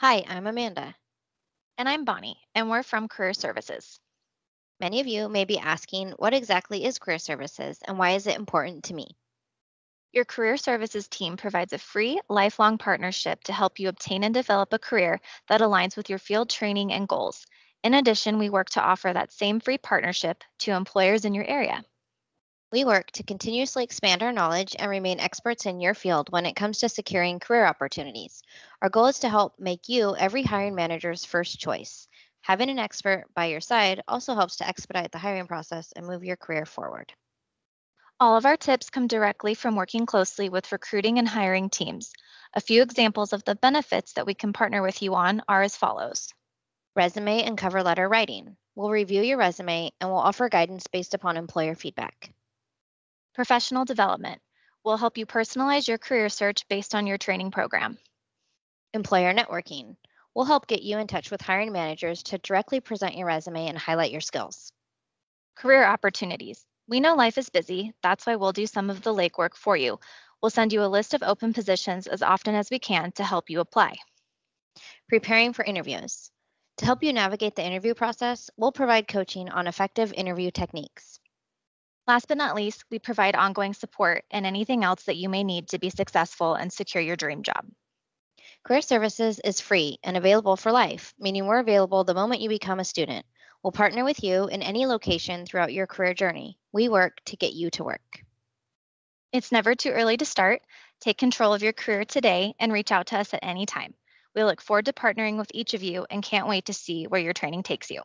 Hi, I'm Amanda. And I'm Bonnie, and we're from Career Services. Many of you may be asking what exactly is Career Services and why is it important to me? Your Career Services team provides a free, lifelong partnership to help you obtain and develop a career that aligns with your field training and goals. In addition, we work to offer that same free partnership to employers in your area. We work to continuously expand our knowledge and remain experts in your field when it comes to securing career opportunities. Our goal is to help make you every hiring manager's first choice. Having an expert by your side also helps to expedite the hiring process and move your career forward. All of our tips come directly from working closely with recruiting and hiring teams. A few examples of the benefits that we can partner with you on are as follows Resume and cover letter writing. We'll review your resume and we'll offer guidance based upon employer feedback. Professional development will help you personalize your career search based on your training program. Employer networking will help get you in touch with hiring managers to directly present your resume and highlight your skills. Career opportunities. We know life is busy. That's why we'll do some of the legwork for you. We'll send you a list of open positions as often as we can to help you apply. Preparing for interviews. To help you navigate the interview process, we'll provide coaching on effective interview techniques. Last but not least, we provide ongoing support and anything else that you may need to be successful and secure your dream job. Career Services is free and available for life, meaning we're available the moment you become a student. We'll partner with you in any location throughout your career journey. We work to get you to work. It's never too early to start. Take control of your career today and reach out to us at any time. We look forward to partnering with each of you and can't wait to see where your training takes you.